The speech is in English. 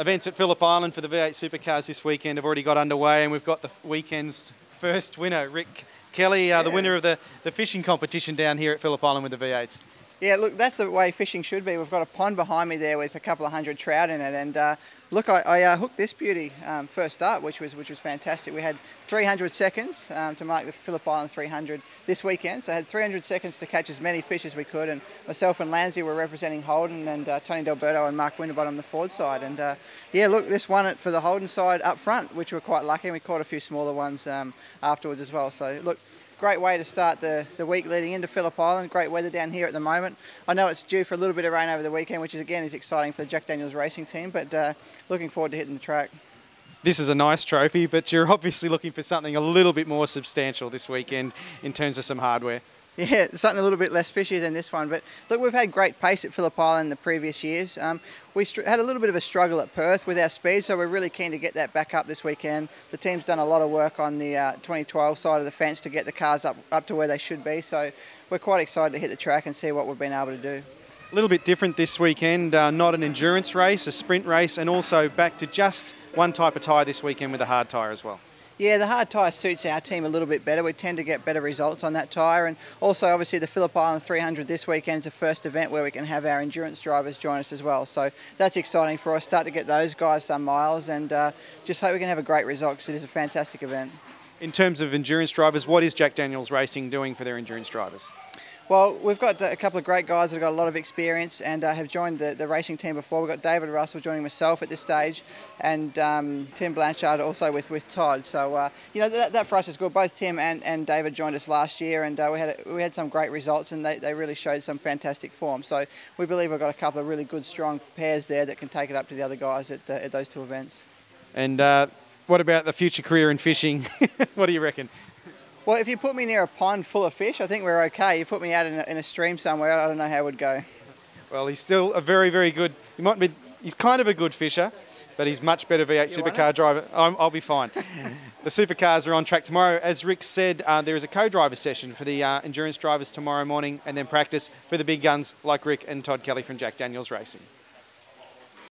Events at Phillip Island for the V8 Supercars this weekend have already got underway, and we've got the weekend's first winner, Rick Kelly, uh, the winner of the, the fishing competition down here at Phillip Island with the V8s. Yeah, look, that's the way fishing should be. We've got a pond behind me there with a couple of hundred trout in it, and uh, look, I, I uh, hooked this beauty um, first up, which was which was fantastic. We had 300 seconds um, to mark the Phillip Island 300 this weekend, so I had 300 seconds to catch as many fish as we could. And myself and Lansley were representing Holden, and uh, Tony D'Alberto and Mark Winterbottom on the forward side. And uh, yeah, look, this won it for the Holden side up front, which we were quite lucky, and we caught a few smaller ones um, afterwards as well. So look great way to start the, the week leading into Phillip Island. Great weather down here at the moment. I know it's due for a little bit of rain over the weekend, which is again is exciting for the Jack Daniels racing team, but uh, looking forward to hitting the track. This is a nice trophy, but you're obviously looking for something a little bit more substantial this weekend in terms of some hardware. Yeah, something a little bit less fishy than this one. But look, we've had great pace at Phillip Island in the previous years. Um, we had a little bit of a struggle at Perth with our speed, so we're really keen to get that back up this weekend. The team's done a lot of work on the uh, 2012 side of the fence to get the cars up, up to where they should be. So we're quite excited to hit the track and see what we've been able to do. A little bit different this weekend, uh, not an endurance race, a sprint race, and also back to just one type of tyre this weekend with a hard tyre as well. Yeah, the hard tyre suits our team a little bit better. We tend to get better results on that tyre. And also, obviously, the Phillip Island 300 this weekend is the first event where we can have our endurance drivers join us as well. So that's exciting for us. Start to get those guys some miles and uh, just hope we can have a great result because it is a fantastic event. In terms of endurance drivers, what is Jack Daniels Racing doing for their endurance drivers? Well, we've got a couple of great guys that have got a lot of experience and uh, have joined the, the racing team before. We've got David Russell joining myself at this stage and um, Tim Blanchard also with, with Todd. So, uh, you know, that, that, for us is good. Both Tim and, and David joined us last year and uh, we, had, we had some great results and they, they really showed some fantastic form. So we believe we've got a couple of really good, strong pairs there that can take it up to the other guys at, at those two events. And uh, what about the future career in fishing? what do you reckon? Well, if you put me near a pond full of fish, I think we're okay. You put me out in a, in a stream somewhere, I don't know how it would go. Well, he's still a very, very good. He might be. He's kind of a good fisher, but he's much better V8 you supercar driver. i will be fine. the supercars are on track tomorrow. As Rick said, uh, there is a co-driver session for the uh, endurance drivers tomorrow morning, and then practice for the big guns like Rick and Todd Kelly from Jack Daniels Racing.